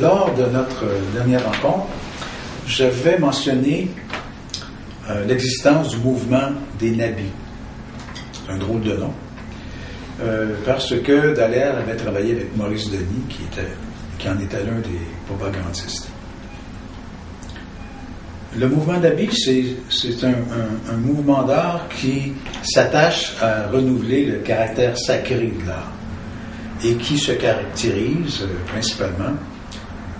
lors de notre dernière rencontre, j'avais mentionné euh, l'existence du mouvement des nabis. Un drôle de nom. Euh, parce que Dallaire avait travaillé avec Maurice Denis, qui, en était l'un des propagandistes. Le mouvement d'habit, c'est un, un, mouvement d'art qui s'attache à renouveler le caractère sacré de l'art et qui se caractérise euh, principalement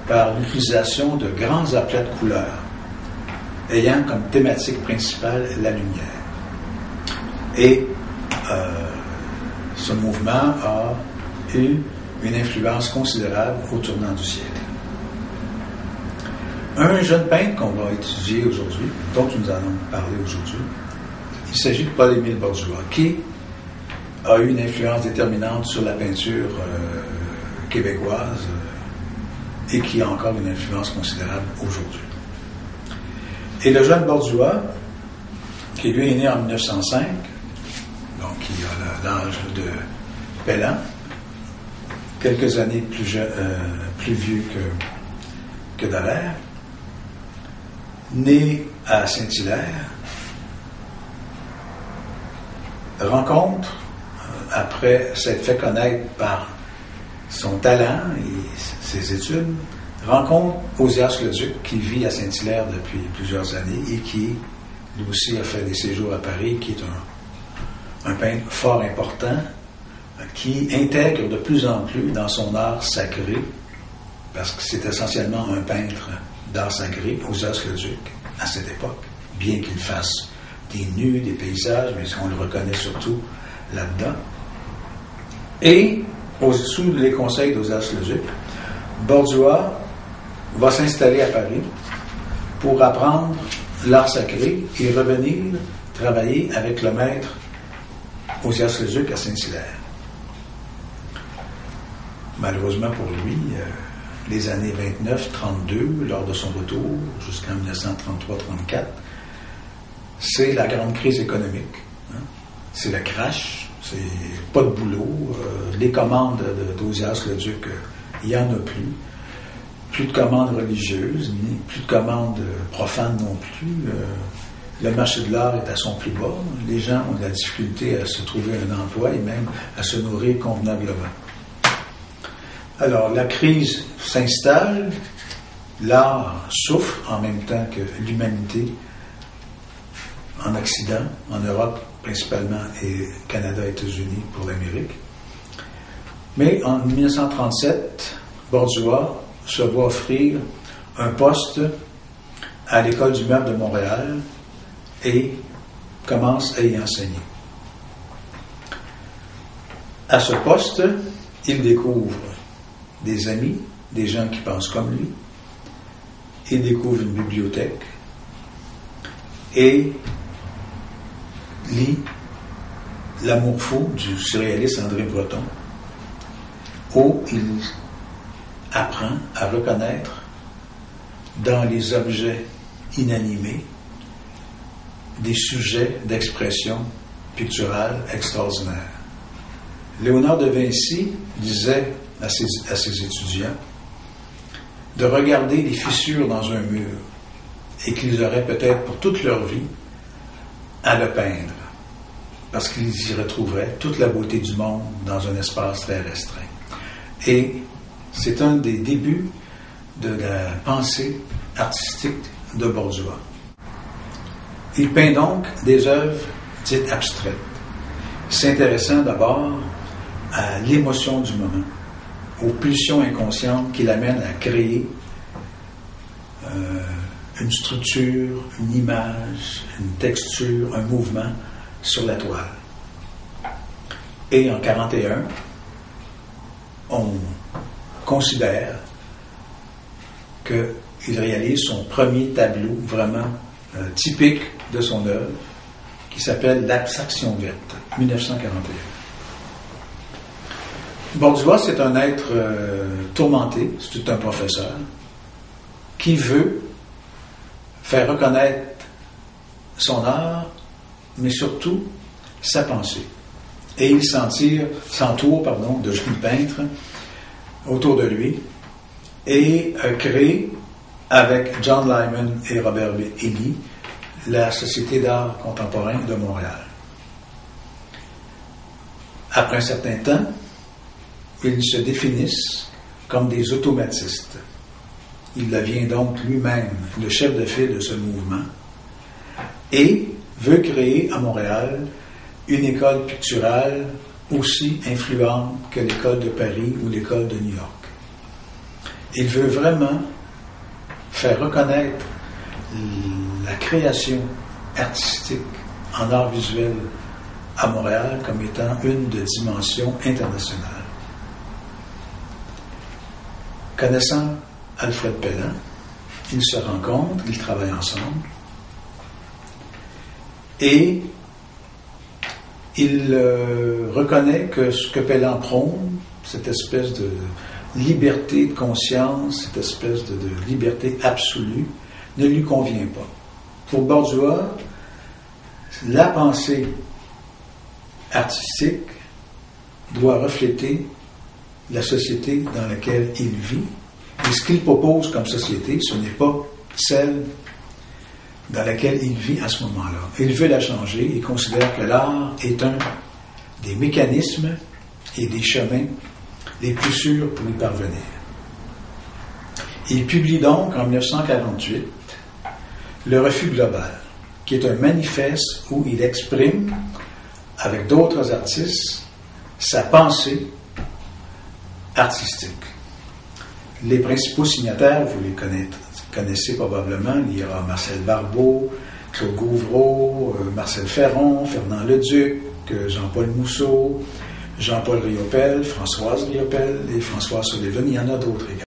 par l'utilisation de grands aplats de couleurs ayant comme thématique principale la lumière. Et euh, ce mouvement a eu une influence considérable au tournant du siècle. Un jeune peintre qu'on va étudier aujourd'hui, dont nous allons parler aujourd'hui, il s'agit de Paul-Émile Bourgeois, qui a eu une influence déterminante sur la peinture euh, québécoise et qui a encore une influence considérable aujourd'hui. Et le jeune Bourgeois, qui lui est né en 1905, donc il a l'âge de Pellan, quelques années plus, euh, plus vieux que, que Dallaire, né à Saint-Hilaire, rencontre, euh, après s'être fait connaître par son talent et ses études, rencontre Osias Leduc, qui vit à Saint-Hilaire depuis plusieurs années et qui, lui aussi, a fait des séjours à Paris, qui est un, peintre fort important, qui intègre de plus en plus dans son art sacré, parce que c'est essentiellement un peintre d'art sacré, Osias Leduc, à cette époque, bien qu'il fasse des nus, des paysages, mais on le reconnaît surtout là-dedans. Et, sous les conseils d'Osias Leduc, Bordois va s'installer à Paris pour apprendre l'art sacré et revenir travailler avec le maître Osias Leduc à Saint-Hilaire. Malheureusement pour lui, euh, les années 29-32, lors de son retour jusqu'en 1933-34, c'est la grande crise économique. Hein. C'est le crash, c'est pas de boulot, euh, les commandes d'Osias Leduc, euh, il n'y en a plus plus de commandes religieuses, plus de commandes profanes non plus. Euh, le marché de l'art est à son plus bas. Les gens ont de la difficulté à se trouver un emploi et même à se nourrir convenablement. Alors, la crise s'installe, l'art souffre en même temps que l'humanité en Occident, en Europe principalement et Canada, États-Unis pour l'Amérique. Mais en 1937, Borduas se voit offrir un poste à l'école du meuble de Montréal et commence à y enseigner. À ce poste, il découvre des amis, des gens qui pensent comme lui. Il découvre une bibliothèque et lit L'amour fou du surréaliste André Breton, où il apprend à reconnaître dans les objets inanimés des sujets d'expression picturale extraordinaires. Léonard de Vinci disait à ses, à ses étudiants de regarder les fissures dans un mur et qu'ils auraient peut-être pour toute leur vie à le peindre, parce qu'ils y retrouveraient toute la beauté du monde dans un espace très restreint. Et c'est un des débuts de la pensée artistique de Bourgeois. Il peint donc des œuvres dites abstraites, s'intéressant d'abord à l'émotion du moment, aux pulsions inconscientes qui l'amènent à créer euh, une structure, une image, une texture, un mouvement sur la toile. Et en 41, on considère qu'il réalise son premier tableau vraiment euh, typique de son œuvre, qui s'appelle L'abstraction verte, 1941. Borduas, c'est un être euh, tourmenté, c'est un professeur, qui veut faire reconnaître son art, mais surtout sa pensée. Et il s'entoure pardon, de jeunes peintres autour de lui et a créé, avec John Lyman et Robert Ely, la Société d'art contemporain de Montréal. Après un certain temps, ils se définissent comme des automatistes. Il devient donc lui-même le chef de file de ce mouvement et veut créer à Montréal une école picturale aussi influente que l'école de Paris ou l'école de New York. Il veut vraiment faire reconnaître la création artistique en art visuel à Montréal comme étant une de dimension internationale. Connaissant Alfred Pellin, ils se rencontrent, ils travaillent ensemble et il euh, reconnaît que ce que Pellin prône, cette espèce de liberté de conscience, cette espèce de, liberté absolue, ne lui convient pas. Pour Bordua, la pensée artistique doit refléter la société dans laquelle il vit. Et ce qu'il propose comme société, ce n'est pas celle dans laquelle il vit à ce moment-là. Il veut la changer. Il considère que l'art est un des mécanismes et des chemins les plus sûrs pour y parvenir. Il publie donc en 1948 Le Refus global, qui est un manifeste où il exprime, avec d'autres artistes, sa pensée artistique. Les principaux signataires, vous les connaissez, probablement, il y aura Marcel Barbeau, Claude Gouvreau, euh, Marcel Ferron, Fernand Leduc, euh, Jean-Paul Mousseau, Jean-Paul Riopel, Françoise Riopel et François Sullivan. Il y en a d'autres également.